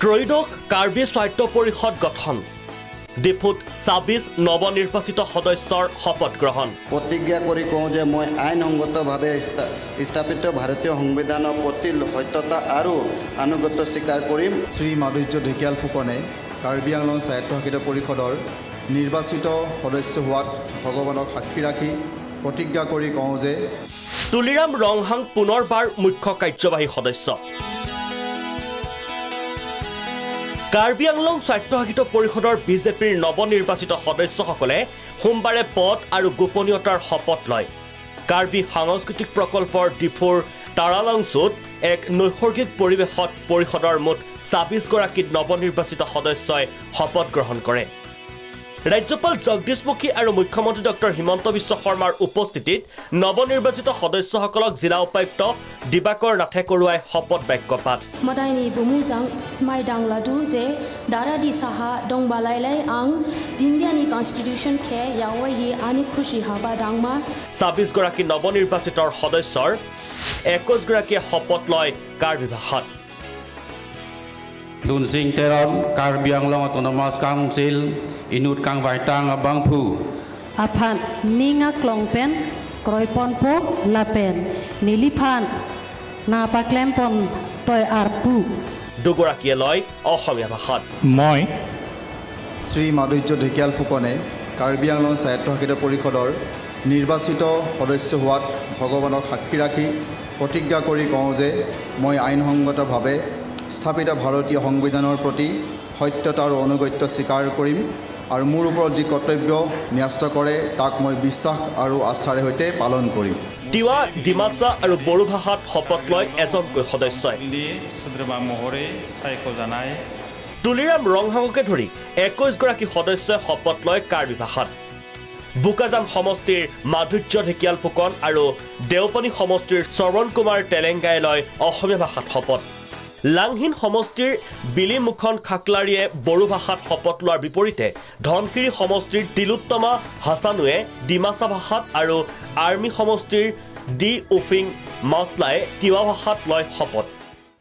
ত্ৰয়োদশ কাৰ্বি স্বায়ত্ব পৰিষদ গঠন। ডিফুত ছাব্বিছ নৱনিৰ্বাচিত সদস্যৰ শপত গ্ৰহণ। প্ৰতিজ্ঞা কৰি কওঁ যে মই আইনসংগতভাৱে স্থা- স্থাপিত ভাৰতীয় সংবিধানৰ প্ৰতি সত্যতা আৰু আনুগত্য স্বীকাৰ কৰিম। শ্ৰী মাধুৰ্য ঢেকিয়াল ফুকনে কাৰ্বি আংলং স্বায়ত্তশাসিত পৰিষদৰ নিৰ্বাচিত সদস্য হোৱাত ভগৱানক সাক্ষী ৰাখি প্ৰতিজ্ঞা কৰি কওঁ যে তুলিৰাম ৰংহাং পুনৰবাৰ মুখ্য কাৰ্যবাহী সদস্য। কাৰ্বি আংলং স্বায়ত্তশাসিত পৰিষদৰ বিজেপিৰ নৱনিৰ্বাচিত সদস্যসকলে সোমবাৰে পদ আৰু গোপনীয়তাৰ শপত লয়। কাৰ্বি সাংস্কৃতিক প্ৰকল্পৰ ডিফুৰ তাৰালংচুত এক নৈসৰ্গিক পৰিৱেশত পৰিষদৰ মুঠ ছাব্বিছগৰাকী নৱনিৰ্বাচিত সদস্যই শপত গ্ৰহণ কৰে। ৰাজ্যপাল জগদীশ মুখী আৰু মুখ্যমন্ত্ৰী ডক্টৰ হিমন্ত বিশ্ব শৰ্মাৰ উপস্থিতিত নৱনিৰ্বাচিত সদস্যসকলক জিলা উপায়ুক্ত দিবাকৰ নাথে কৰোৱাই শপত বাক্য পাঠ মদাইনী বুমু জাং স্মাই যে আং ইণ্ডিয়ানি কনষ্টিটিউশ্যন খে ইয়াৱাই হি আনি খুচি হাবা ডাংমা ছাব্বিছগৰাকী নৱনিৰ্বাচিতৰ সদস্যৰ একৈছগৰাকীয়ে শপত লয় কাৰ বিভাষত কাৰ্বি ভাষাত Lunsing Teron, Karbi Anglong Autonomous Council, Inut Kang Vaitang Abangpu, Aphan ninga klongpen kroipon po lapen nilipan na paklempon toy arpu দুগৰাকীয়ে লয় অসমীয়া ভাষাত মই শ্ৰী মাধুৰ্য ঢেকিয়াল ফুকনে কাৰ্বি আংলং স্বায়ত্তশাসিত পৰিষদৰ নিৰ্বাচিত সদস্য হোৱাত ভগৱানক সাক্ষী ৰাখি প্ৰতিজ্ঞা কৰি কওঁ যে মই আইনসংগতভাৱে স্থাপিত ভাৰতীয় সংবিধানৰ প্ৰতি সত্যতা আৰু অনুগত্য স্বীকাৰ কৰিম আৰু মোৰ ওপৰত যি কৰ্তব্য ন্যস্ত কৰে তাক মই বিশ্বাস আৰু আস্থাৰে সৈতে পালন কৰিম। তিৱা ডিমাচা আৰু বড়ো ভাষাত শপত লয় এজনকৈ সদস্যই। তুলিৰাম ৰংহাঙকে ধৰি একৈছগৰাকী সদস্যই শপত লয় কাৰ্বি ভাষাত। বোকাজান সমষ্টিৰ মাধুৰ্য ঢেকিয়াল ফুকন আৰু দেওপানী সমষ্টিৰ শ্ৰৱণ কুমাৰ তেলেংগাই লয় অসমীয়া ভাষাত শপত। লাংহীন সমষ্টিৰ বিলিমুখন খাকলাৰীয়ে বড়ো ভাষাত শপত লোৱাৰ বিপৰীতে ধনশিৰি সমষ্টিৰ তিলোত্তমা হাছানুৱে ডিমাচা ভাষাত আৰু আৰ্মি সমষ্টিৰ ডি উফিং মাছলাই তিৱা ভাষাত লয় শপত।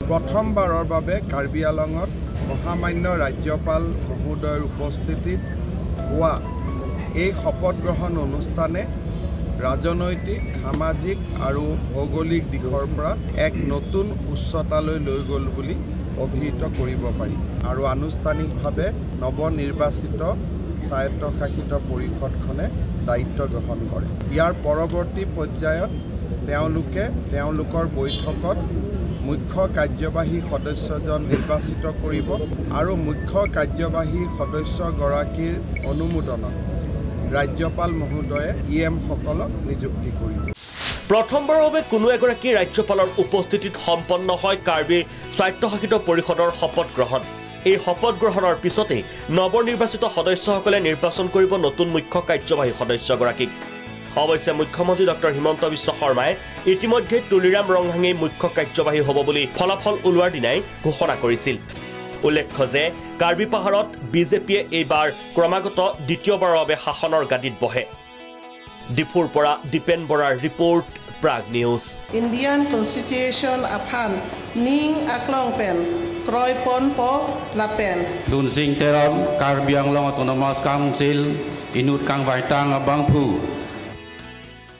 প্ৰথমবাৰৰ বাবে কাৰ্বি আলঙত মহামান্য ৰাজ্যপাল মহোদয়ৰ উপস্থিতিত হোৱা এই শপত গ্ৰহণ অনুষ্ঠানে ৰাজনৈতিক সামাজিক আৰু ভৌগোলিক দিশৰ পৰা এক নতুন উচ্চতালৈ লৈ গ'ল বুলি অভিহিত কৰিব পাৰি। আৰু আনুষ্ঠানিকভাৱে নৱনিৰ্বাচিত স্বায়ত্তশাসিত পৰিষদখনে দায়িত্ব গ্ৰহণ কৰে। ইয়াৰ পৰৱৰ্তী পৰ্যায়ত তেওঁলোকে তেওঁলোকৰ বৈঠকত মুখ্য কাৰ্যবাহী সদস্যজন নিৰ্বাচিত কৰিব আৰু মুখ্য কাৰ্যবাহী সদস্যগৰাকীৰ অনুমোদনত ৰাজ্যপাল মহোদয়ে ই এমসকলক নিযুক্তি কৰিব প্ৰথমবাৰৰ বাবে কোনো এগৰাকী ৰাজ্যপালৰ উপস্থিতিত সম্পন্ন হয় কাৰ্বি স্বায়ত্তশাসিত পৰিষদৰ শপত গ্ৰহণ। এই শপত গ্ৰহণৰ পিছতেই নৱনিৰ্বাচিত সদস্যসকলে নিৰ্বাচন কৰিব নতুন মুখ্য কাৰ্যবাহী সদস্যগৰাকীক। অৱশ্যে মুখ্যমন্ত্ৰী ডক্টৰ হিমন্ত বিশ্ব শৰ্মাই ইতিমধ্যে তুলিৰাম ৰংহাঙেই মুখ্য কাৰ্যবাহী হ'ব বুলি ফলাফল ওলোৱাৰ দিনাই ঘোষণা কৰিছিল। উল্লেখ্য যে কাৰ্বি পাহাৰত বিজেপিয়ে এইবাৰ ক্ৰমাগত দ্বিতীয়বাৰৰ বাবে শাসনৰ গাদীত বহে। ডিফুৰ পৰা দীপেন বৰাৰ report Prag news. Indian constitution Affan নিং আকলং পেন ক্ৰয় পন প লাপেন তেৰম কাৰ্বি আংলং অট'নমাছ কাউঞ্চিল ইনুট কাং বাইটাং বাংফু